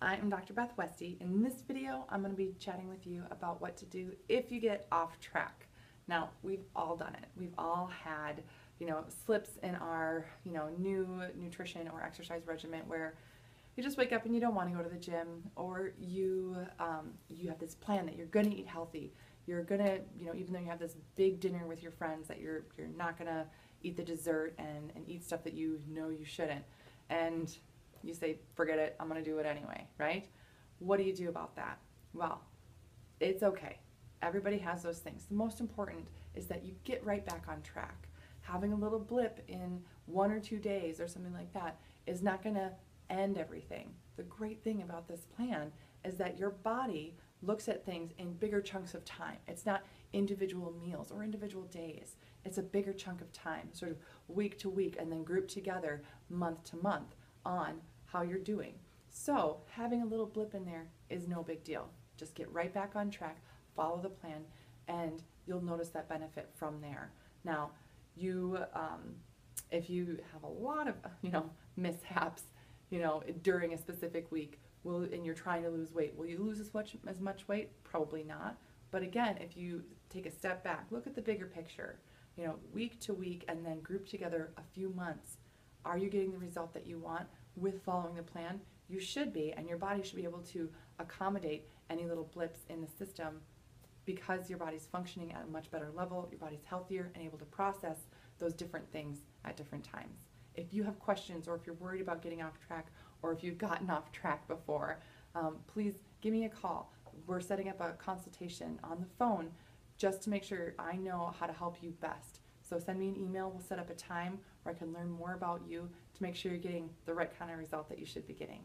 I am Dr. Beth Westie. In this video, I'm going to be chatting with you about what to do if you get off track. Now, we've all done it. We've all had, you know, slips in our, you know, new nutrition or exercise regimen where you just wake up and you don't want to go to the gym, or you um, you have this plan that you're going to eat healthy. You're gonna, you know, even though you have this big dinner with your friends, that you're you're not gonna eat the dessert and, and eat stuff that you know you shouldn't. And you say, forget it, I'm to do it anyway, right? What do you do about that? Well, it's okay. Everybody has those things. The most important is that you get right back on track. Having a little blip in one or two days or something like that is not to end everything. The great thing about this plan is that your body looks at things in bigger chunks of time. It's not individual meals or individual days. It's a bigger chunk of time, sort of week to week, and then grouped together month to month on how you're doing. So, having a little blip in there is no big deal. Just get right back on track, follow the plan, and you'll notice that benefit from there. Now, you, um, if you have a lot of, you know, mishaps, you know, during a specific week, will and you're trying to lose weight, will you lose as much as much weight? Probably not. But again, if you take a step back, look at the bigger picture. You know, week to week, and then group together a few months. Are you getting the result that you want? with following the plan, you should be, and your body should be able to accommodate any little blips in the system because your body's functioning at a much better level, your body's healthier and able to process those different things at different times. If you have questions or if you're worried about getting off track or if you've gotten off track before, um, please give me a call. We're setting up a consultation on the phone just to make sure I know how to help you best. So send me an email, we'll set up a time where I can learn more about you to make sure you're getting the right kind of result that you should be getting.